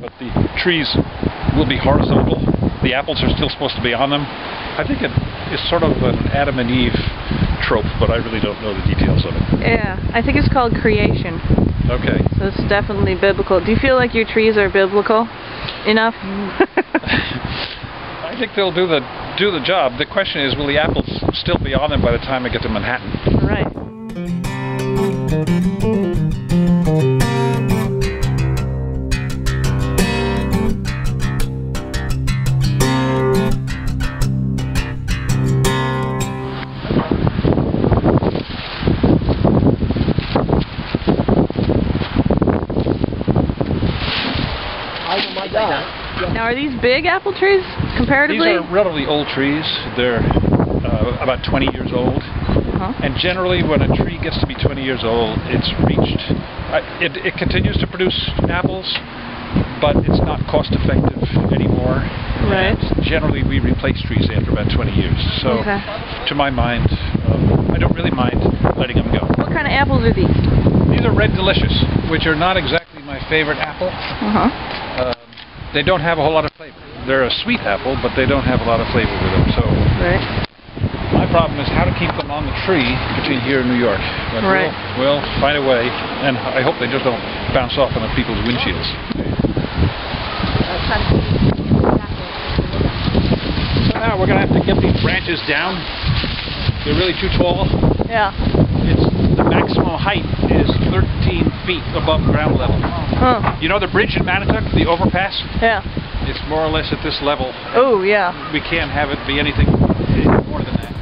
but the trees will be horizontal. The apples are still supposed to be on them. I think it is sort of an Adam and Eve trope, but I really don't know the details of it. Yeah, I think it's called creation. Okay. So it's definitely biblical. Do you feel like your trees are biblical enough? I think they'll do the do the job. The question is, will the apples still be on them by the time I get to Manhattan? All right. Now, are these big apple trees comparatively? These are relatively old trees. They're uh, about 20 years old. Uh-huh. And generally, when a tree gets to be 20 years old, it's reached. Uh, it, it continues to produce apples, but it's not cost effective anymore. Right. And generally, we replace trees after about 20 years. So, Okay. to my mind, um, I don't really mind letting them go. What kind of apples are these? These are red delicious, which are not exactly my favorite apple. Uh-huh. Um, they don't have a whole lot of flavor. They're a sweet apple, but they don't have a lot of flavor with them. So Right. my problem is how to keep them on the tree between here and New York. But Right. we'll, we'll find a way, and I hope they just don't bounce off on the people's windshields. So now we're going to have to get these branches down. They're really too tall. Yeah. It's the maximum height is 13 feet above ground level. Oh. You know the bridge in Mattituck, the overpass? Yeah. It's more or less at this level. Oh, yeah. We can't have it be anything more than that.